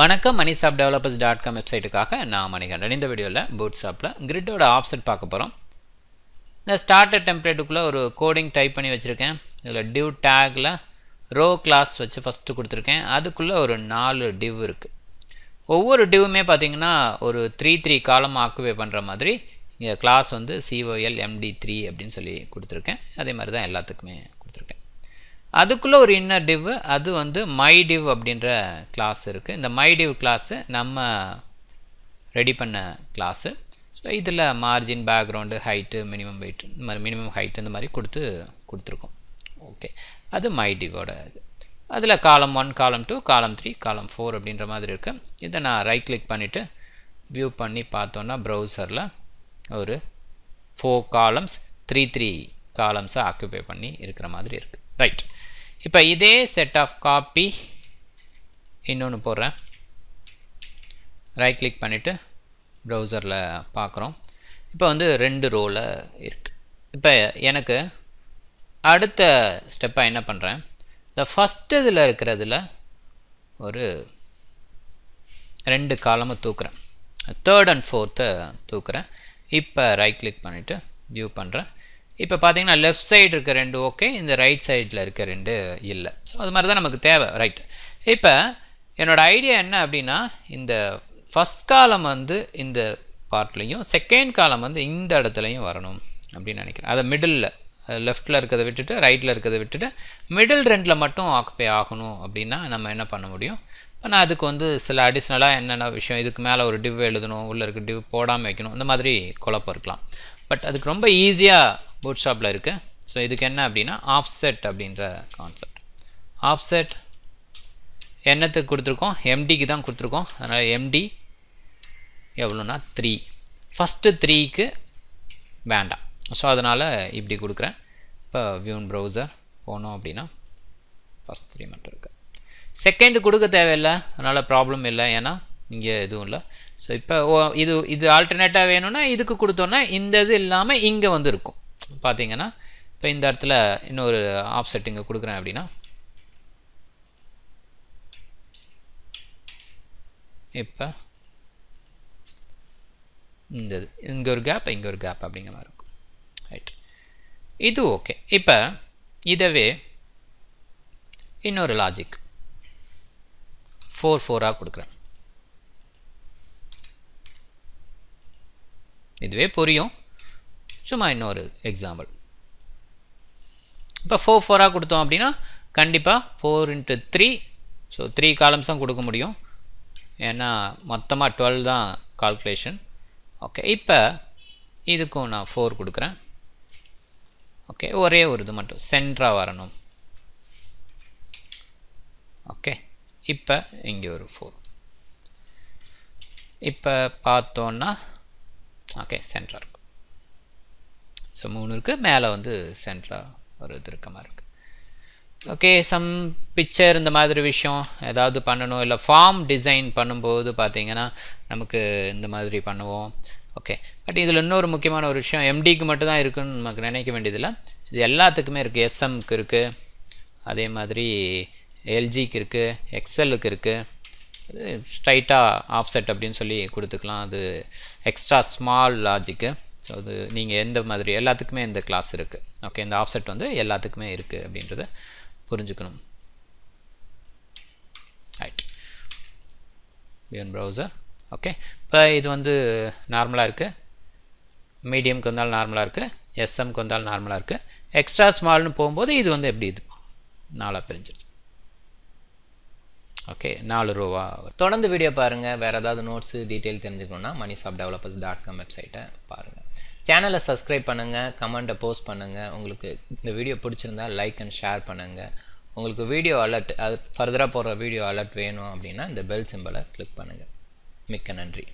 வணக்கம் Manishop developers dot com வெப்சைட்டுக்காக நான் மணிகண்டன். இந்த வீடியோவில் பூட் ஷாப்பில் கிரிட்டோட ஆப்செட் பார்க்க போகிறோம் இந்த ஸ்டார்டர் டெம்ப்ளேட்டுக்குள்ளே ஒரு கோடிங் டைப் பண்ணி வச்சுருக்கேன். இதில் டிவ் டேக்கில் ரோ கிளாஸ் வச்சு ஃபஸ்ட்டு கொடுத்துருக்கேன். அதுக்குள்ளே ஒரு நாலு டிவ் இருக்குது ஒவ்வொரு டிவுமே பார்த்தீங்கன்னா ஒரு த்ரீ த்ரீ காலம் ஆக்குவே பண்ணுற மாதிரி இங்கே கிளாஸ் வந்து சிஓஎல் எம்டி த்ரீ அப்படின்னு சொல்லி கொடுத்துருக்கேன். அதே மாதிரி தான் எல்லாத்துக்குமே அதுக்குள்ளே ஒரு இன்னர் டிவ் அது வந்து மை டிவ் அப்படின்ற கிளாஸ் இருக்குது இந்த மை டிவ் கிளாஸு நம்ம ரெடி பண்ண கிளாஸு ஸோ இதில் margin background height minimum width இந்த மாதிரி மினிமம் ஹைட்டு இந்த மாதிரி கொடுத்து கொடுத்துருக்கோம். ஓகே அது மை டிவோட இது. அதில் காலம் ஒன் காலம் டூ காலம் த்ரீ காலம் ஃபோர் அப்படின்ற மாதிரி இருக்குது இதை நான் ரைட் கிளிக் பண்ணிவிட்டு வியூ பண்ணி பார்த்தோன்னா ப்ரௌசரில் ஒரு ஃபோர் காலம்ஸ் த்ரீ த்ரீ காலம்ஸை ஆக்குபை பண்ணி இருக்கிற மாதிரி இருக்குது ரைட் இப்போ இதே செட் ஆஃப் காப்பி இன்னொன்று போடுறேன். ரைட் கிளிக் பண்ணிவிட்டு ப்ரௌசரில் பார்க்குறோம் இப்போ வந்து ரெண்டு ரோவில் இருக்குது இப்போ எனக்கு அடுத்த ஸ்டெப்பாக என்ன பண்ணுறேன் இந்த ஃபஸ்ட்டு இதில் இருக்கிறதுல ஒரு ரெண்டு காலமும் தூக்குறேன். Third and ஃபோர்த்தை தூக்குறேன். இப்போ ரைட் கிளிக் பண்ணிவிட்டு வியூ பண்ணுறேன் இப்போ பார்த்தீங்கன்னா லெஃப்ட் சைடு இருக்க ரெண்டு ஓகே இந்த ரைட் சைடில் இருக்க ரெண்டு இல்லை. ஸோ அது மாதிரி தான் நமக்கு தேவை ரைட் இப்போ என்னோடய ஐடியா என்ன அப்படின்னா இந்த ஃபஸ்ட் காலம் வந்து இந்த பார்ட்லேயும் செகண்ட் காலம் வந்து இந்த இடத்துலையும் வரணும் அப்படின்னு நினைக்கிறேன். அதை மிடில் லெஃப்ட்டில் இருக்கிறத விட்டுட்டு ரைட்டில் இருக்கிறத விட்டுட்டு மிடில் ரெண்டில் மட்டும் ஆக்குப்பே ஆகணும் அப்படின்னா நம்ம என்ன பண்ண முடியும்? இப்போ நான் அதுக்கு வந்து சில அடிஷ்னலாக என்னென்ன விஷயம் இதுக்கு மேலே ஒரு டிவ் எழுதணும் உள்ளே இருக்க டிவ் போடாமல் வைக்கணும் இந்த மாதிரி குழப்பம் இருக்கலாம். பட் அதுக்கு ரொம்ப ஈஸியாக பூட் ஷாப்பில் இருக்குது ஸோ இதுக்கு என்ன அப்படின்னா ஆஃப்செட் அப்படின்ற கான்செப்ட் ஆஃப்செட் என்னத்துக்கு கொடுத்துருக்கோம்? எம்டிக்கு தான் கொடுத்துருக்கோம். அதனால் எம்டி எவ்வளோன்னா த்ரீ ஃபஸ்ட்டு த்ரீக்கு வேண்டாம். ஸோ அதனால் இப்படி கொடுக்குறேன். இப்போ வியூன் ப்ரௌசர் போனோம் அப்படின்னா ஃபஸ்ட் த்ரீ மட்டும் இருக்குது செகண்டு கொடுக்க தேவையில்லை. அதனால் ப்ராப்ளம் இல்லை. ஏன்னா இங்கே எதுவும் இல்லை. ஸோ இப்போ ஓ இது இது ஆல்டர்னேட்டாக வேணும்னா இதுக்கு கொடுத்தோன்னா இந்த இது இல்லாமல் இங்கே வந்து இருக்கும். பார்த்தீங்கன்னா இப்போ இந்த இடத்துல இன்னொரு ஆஃப் செட்டிங்கை கொடுக்குறேன் அப்படின்னா இப்போ இந்த இது இங்கே ஒரு கேப் இங்கே ஒரு கேப் அப்படிங்கிற மாதிரி இருக்கும். ரைட் இது ஓகே இப்போ இதவே இன்னொரு லாஜிக் ஃபோர் ஃபோராக கொடுக்குறேன். இதுவே புரியும். சும்மா இன்னொரு எக்ஸாம்பிள் இப்போ ஃபோர் ஃபோராக கொடுத்தோம் அப்படின்னா கண்டிப்பாக four into three so three காலம்ஸும் கொடுக்க முடியும். ஏன்னா மொத்தமாக டுவெல் தான் கால்குலேஷன் ஓகே இப்போ இதுக்கும் நான் ஃபோர் கொடுக்குறேன். ஓகே ஒரே ஒரு இது மட்டும் சென்ட்ராக வரணும். ஓகே இப்போ இங்கே ஒரு ஃபோர் இப்போ பார்த்தோன்னா ஓகே சென்டராக இருக்கும். ஸோ மூணு இருக்குது மேலே வந்து சென்ட்ராக ஒரு இது இருக்க மாதிரி இருக்குது ஓகே சம் பிக்சர் இந்த மாதிரி விஷயம் ஏதாவது பண்ணணும். இல்லை ஃபார்ம் டிசைன் பண்ணும்போது பார்த்தீங்கன்னா நமக்கு இந்த மாதிரி பண்ணுவோம். ஓகே பட் இதில் இன்னொரு முக்கியமான ஒரு விஷயம் எம்டிக்கு மட்டும் தான் இருக்குன்னு நமக்கு நினைக்க வேண்டியதில்லை. இது எல்லாத்துக்குமே இருக்குது எஸ்எம்க்கு இருக்குது அதே மாதிரி எல்ஜிக்கு இருக்குது எக்ஸலுக்கு இருக்குது ஸ்ட்ரைட்டாக ஆஃப்செட் அப்படின்னு சொல்லி கொடுத்துக்கலாம். அது எக்ஸ்ட்ரா ஸ்மால் லாஜிக்கு ஸோ அது நீங்கள் எந்த மாதிரி எல்லாத்துக்குமே இந்த கிளாஸ் இருக்குது ஓகே இந்த ஆப்செட் வந்து எல்லாத்துக்குமே இருக்குது அப்படின்றத புரிஞ்சுக்கணும். ரைட் வியன் ப்ரௌசர் ஓகே இப்போ இது வந்து நார்மலாக இருக்குது மீடியம்க்கு வந்தாலும் நார்மலாக இருக்குது எஸ்எம்க்கு வந்தாலும் நார்மலாக இருக்குது எக்ஸ்ட்ரா ஸ்மால்னு போகும்போது இது வந்து எப்படி இது? நாலாக பிரிஞ்சிருது. ஓகே நாலு ரூபா தொடர்ந்து வீடியோ பாருங்கள் வேறு ஏதாவது நோட்ஸு டீட்டெயில் தெரிஞ்சுக்கணுன்னா Mani shop developers dot com வெப்சைட்டை பாருங்கள் சேனலை சப்ஸ்கிரைப் பண்ணுங்கள் கமெண்ட்டை போஸ்ட் பண்ணுங்கள் உங்களுக்கு இந்த வீடியோ பிடிச்சிருந்தா லைக் அண்ட் ஷேர் பண்ணுங்கள் உங்களுக்கு வீடியோ அலர்ட் அது ஃபர்தராக போடுற வீடியோ அலர்ட் வேணும் அப்படின்னா இந்த பெல் சிம்பிளை கிளிக் பண்ணுங்கள் மிக்க நன்றி.